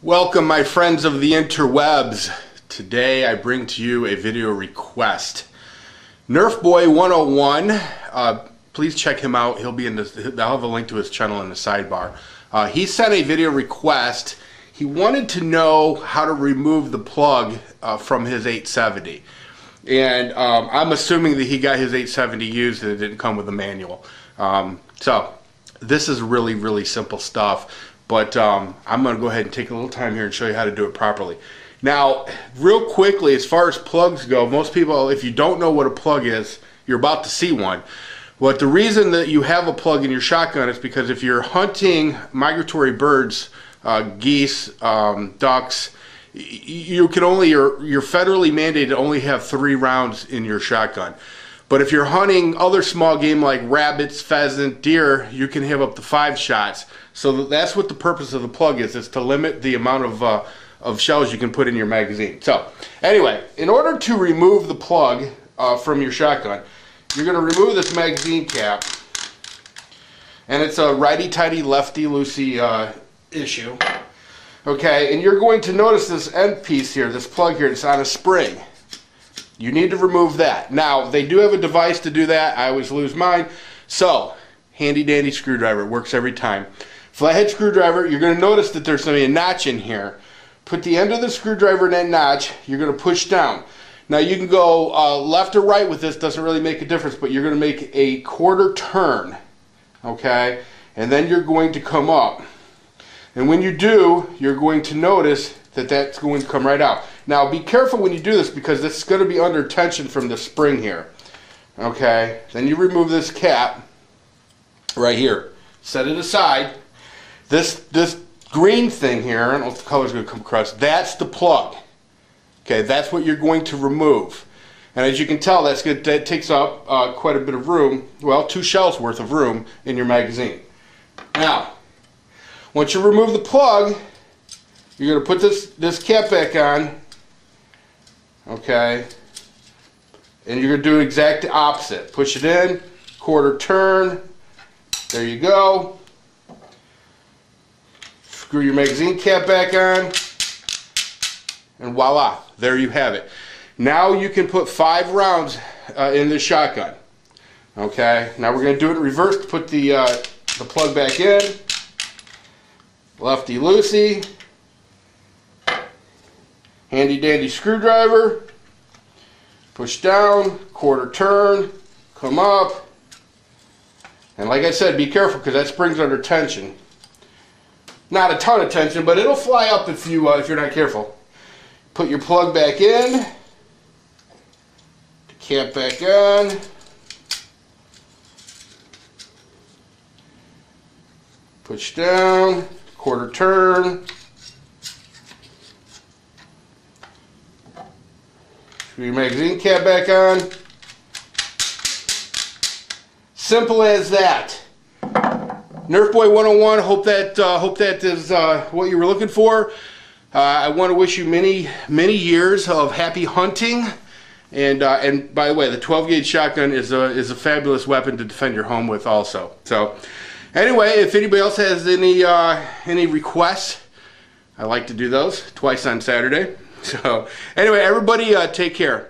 Welcome, my friends of the interwebs. Today I bring to you a video request. Nerf Boy 101, uh, please check him out. He'll be in the, I'll have a link to his channel in the sidebar. Uh, he sent a video request. He wanted to know how to remove the plug uh, from his 870. And um, I'm assuming that he got his 870 used and it didn't come with a manual. Um, so this is really, really simple stuff. But um, I'm going to go ahead and take a little time here and show you how to do it properly. Now, real quickly, as far as plugs go, most people, if you don't know what a plug is, you're about to see one. But the reason that you have a plug in your shotgun is because if you're hunting migratory birds, uh, geese, um, ducks, you can only, you're, you're federally mandated to only have three rounds in your shotgun. But if you're hunting other small game like rabbits, pheasant, deer, you can have up to five shots. So that's what the purpose of the plug is, is to limit the amount of, uh, of shells you can put in your magazine. So anyway, in order to remove the plug uh, from your shotgun, you're going to remove this magazine cap. And it's a righty-tighty, lefty-loosey uh, issue. Okay, and you're going to notice this end piece here, this plug here, it's on a spring. You need to remove that. Now, they do have a device to do that. I always lose mine. So, handy dandy screwdriver. It works every time. Flathead screwdriver, you're going to notice that there's going to be a notch in here. Put the end of the screwdriver in that notch. You're going to push down. Now, you can go uh, left or right with this. Doesn't really make a difference, but you're going to make a quarter turn. Okay? And then you're going to come up. And when you do, you're going to notice that that's going to come right out. Now be careful when you do this because this is going to be under tension from the spring here. Okay, then you remove this cap right here. Set it aside. This this green thing here, I don't know if the color's going to come across, that's the plug. Okay, that's what you're going to remove. And as you can tell, that's good, that takes up uh, quite a bit of room, well, two shells worth of room in your magazine. Now, once you remove the plug, you're going to put this, this cap back on, okay, and you're going to do exact opposite. Push it in, quarter turn, there you go. Screw your magazine cap back on, and voila, there you have it. Now you can put five rounds uh, in the shotgun. Okay, now we're going to do it in reverse to put the, uh, the plug back in. Lefty loosey handy dandy screwdriver, push down, quarter turn, come up, and like I said, be careful because that spring's under tension. Not a ton of tension, but it'll fly up if you uh, if you're not careful. Put your plug back in, cap back on. Push down, quarter turn, Put your magazine cap back on. Simple as that. Nerf Boy 101. Hope that uh, hope that is uh, what you were looking for. Uh, I want to wish you many many years of happy hunting. And uh, and by the way, the 12 gauge shotgun is a is a fabulous weapon to defend your home with also. So anyway, if anybody else has any uh, any requests, I like to do those twice on Saturday. So anyway, everybody uh, take care.